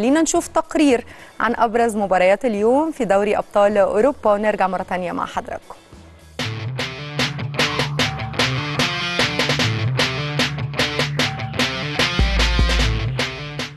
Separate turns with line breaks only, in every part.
خلينا نشوف تقرير عن أبرز مباريات اليوم في دوري أبطال أوروبا ونرجع مرة تانية مع حضراتكم.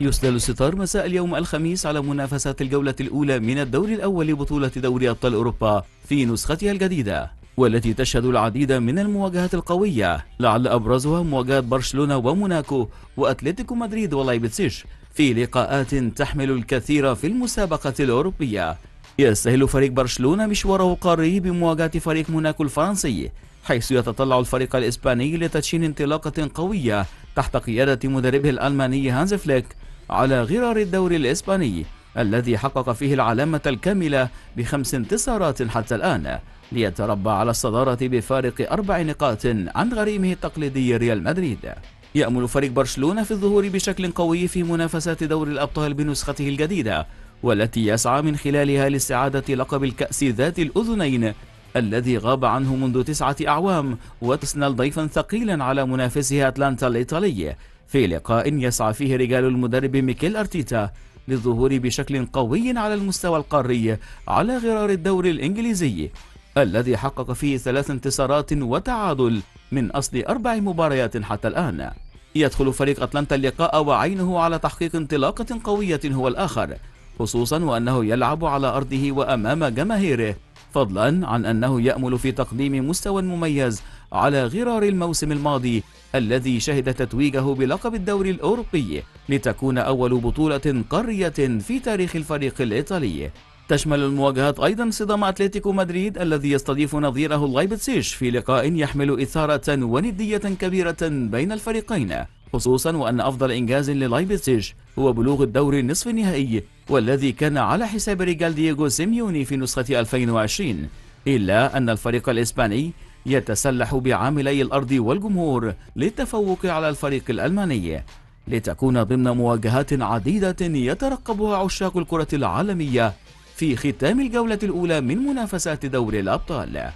يسدل الستار مساء اليوم الخميس على منافسات الجولة الأولى من الدور الأول لبطولة دوري أبطال أوروبا في نسختها الجديدة. والتي تشهد العديد من المواجهات القوية. لعل أبرزها مواجهة برشلونة وموناكو وأتلتيكو مدريد ولايبتسيش في لقاءات تحمل الكثير في المسابقة الأوروبية. يستهل فريق برشلونة مشواره القاري بمواجهة فريق موناكو الفرنسي حيث يتطلع الفريق الإسباني لتدشين انطلاقة قوية تحت قيادة مدربه الألماني هانز فليك على غرار الدوري الإسباني. الذي حقق فيه العلامة الكاملة بخمس انتصارات حتى الآن ليتربع على الصدارة بفارق أربع نقاط عن غريمه التقليدي ريال مدريد. يأمل فريق برشلونة في الظهور بشكل قوي في منافسات دوري الأبطال بنسخته الجديدة والتي يسعى من خلالها لاستعادة لقب الكأس ذات الأذنين الذي غاب عنه منذ تسعة أعوام وتسنل ضيفا ثقيلا على منافسه أتلانتا الإيطالي. في لقاء يسعى فيه رجال المدرب ميكيل أرتيتا للظهور بشكل قوي على المستوى القاري على غرار الدوري الإنجليزي الذي حقق فيه ثلاث انتصارات وتعادل من أصل أربع مباريات حتى الآن. يدخل فريق أتلانتا اللقاء وعينه على تحقيق انطلاقة قوية هو الآخر خصوصا وأنه يلعب على أرضه وأمام جماهيره. فضلا عن أنه يأمل في تقديم مستوى مميز على غرار الموسم الماضي الذي شهد تتويجه بلقب الدوري الأوروبي لتكون أول بطولة قارية في تاريخ الفريق الإيطالي. تشمل المواجهات أيضا صدام أتلتيكو مدريد الذي يستضيف نظيره اللايبتسيش في لقاء يحمل إثارة وندية كبيرة بين الفريقين خصوصا وأن أفضل إنجاز للايبتسيش هو بلوغ الدور النصف النهائي والذي كان على حساب رجال دييغو سيميوني في نسخة 2020 إلا أن الفريق الإسباني يتسلح بعاملي الأرض والجمهور للتفوق على الفريق الألماني لتكون ضمن مواجهات عديدة يترقبها عشاق الكرة العالمية في ختام الجولة الأولى من منافسات دوري الأبطال.